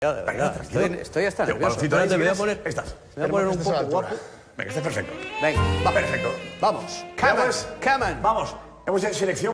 Ya, de verdad, tranquilo. estoy, estoy hasta nervioso. baloncito ahí, Espérate, si voy a poner, estás. me voy a poner un poco guapo. Venga, está perfecto. Venga, va. Perfecto. Vamos. Come on, come on. Vamos. Hemos hecho selección